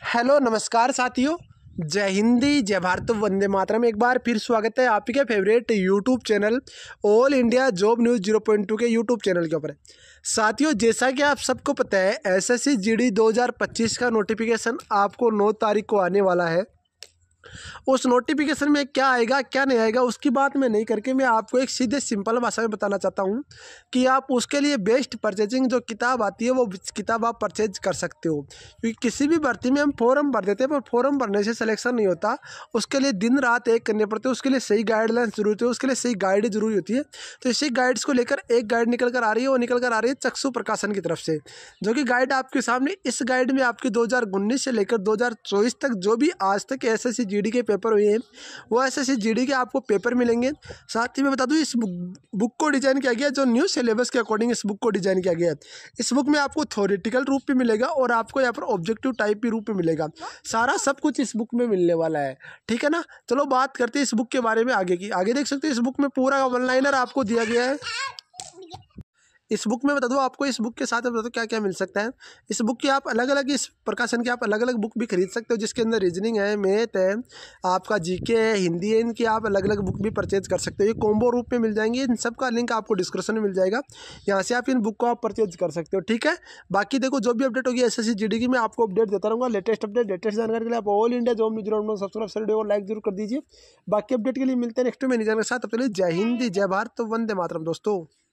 Hello, नमस्कार साथियों। जय हिंदी, जय भारत, वंदे मातरम। एक बार फिर स्वागत है आपके favourite YouTube channel all India job news zero point two के यूट्यूब चैनल के ऊपर। साथियों, जैसा कि आप सबको पता है एसएससी जीडी 2025 का नोटिफिकेशन आपको 9 तारीख को आने वाला है। उस नोटिफिकेशन में क्या आएगा, क्या नहीं आएगा, उसकी बात मैं नहीं करके मैं आपको एक सीधे सिंपल भाषा में बताना चाहता हूँ कि आप उसके लिए बेस्ट परचेजिंग जो किताब आती है, वो किताब आप परचेज कर सकते हो। क्योंकि किसी भी भर्ती में हम फॉर्म भर देते हैं, पर फॉर्म भरने से सिलेक्शन नहीं होता। उसके लिए दिन रात एक करने पड़ते हैं, उसके लिए सही गाइडलाइन ज़रूरी होती है, उसके लिए सही गाइड ज़रूरी होती है। तो इसी गाइड्स को लेकर एक गाइड निकल कर आ रही है, वो निकल कर आ रही है चक्षु प्रकाशन की तरफ़ से, जो कि गाइड आपके सामने इस गाइड में आपकी दो हज़ार उन्नीस से लेकर दो हज़ार चौबीस तक जो भी आज तक एस एस जीडी के पेपर हुए हैं। वो ऐसे ऐसे जीडी के आपको पेपर मिलेंगे। साथ ही मैं बता दूँ, इस बुक को डिज़ाइन किया गया, जो न्यू सिलेबस के अकॉर्डिंग इस बुक को डिज़ाइन किया गया है। इस बुक में आपको थोरेटिकल रूप में मिलेगा और आपको यहाँ पर ऑब्जेक्टिव टाइप के रूप में मिलेगा। सारा सब कुछ इस बुक में मिलने वाला है। ठीक है ना? चलो बात करते हैं इस बुक के बारे में आगे की। आगे देख सकते हैं, इस बुक में पूरा वन लाइनर आपको दिया गया है। इस बुक में बता दो, आपको इस बुक के साथ बता दो क्या क्या मिल सकता है। इस बुक की आप अलग अलग इस प्रकाशन की आप अलग अलग बुक भी खरीद सकते हो, जिसके अंदर रीजनिंग है, मैथ है, आपका जीके है, हिंदी है, इनकी आप अलग अलग बुक भी परचेज कर सकते हो। ये कॉम्बो रूप में मिल जाएँगे, इन सब का लिंक आपको डिस्क्रिप्शन में मिल जाएगा। यहाँ से आप इन बुक को आप परचेज कर सकते हो, ठीक है? बाकी देखो, जो भी अपडेट होगी एस एस की मैं आपको अपडेट देता रहूँगा। लेटेस्ट अपडेट लेटेस्ट जानकारी के लिए आप all India job news subscribe और लाइक ज़रूर कर दीजिए। बाकी अपडेट के लिए मिलते हैं नेक्स्ट में नहीं के साथ। अपने जय हिंदी, जय भारत, वंदे मातरम दोस्तों।